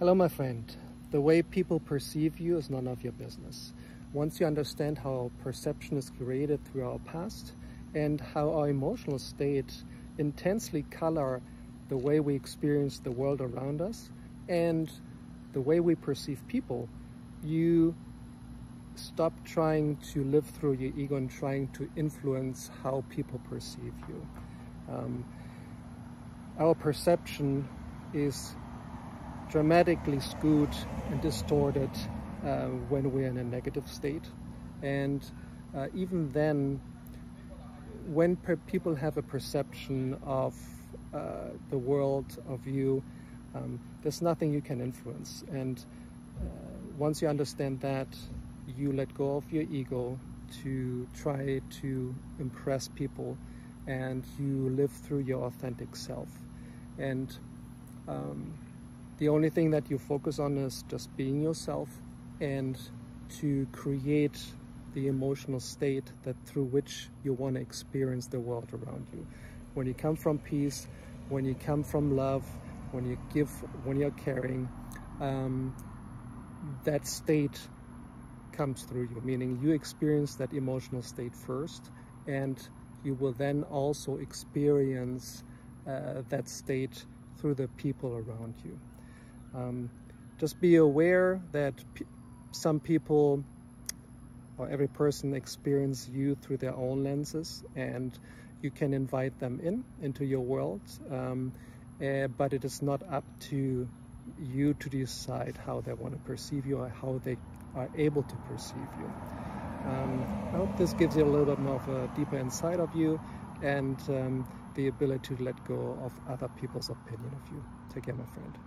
Hello, my friend. The way people perceive you is none of your business. Once you understand how perception is created through our past and how our emotional state intensely color the way we experience the world around us and the way we perceive people, you stop trying to live through your ego and trying to influence how people perceive you. Um, our perception is dramatically skewed and distorted uh, when we're in a negative state. And uh, even then, when people have a perception of uh, the world of you, um, there's nothing you can influence. And uh, once you understand that, you let go of your ego to try to impress people and you live through your authentic self. And um, the only thing that you focus on is just being yourself and to create the emotional state that through which you want to experience the world around you. When you come from peace, when you come from love, when you give, when you're caring, um, that state comes through you, meaning you experience that emotional state first and you will then also experience uh, that state through the people around you. Um, just be aware that some people or every person experience you through their own lenses and you can invite them in into your world um, uh, but it is not up to you to decide how they want to perceive you or how they are able to perceive you. Um, I hope this gives you a little bit more of a deeper insight of you and um, the ability to let go of other people's opinion of you. Take care, my friend.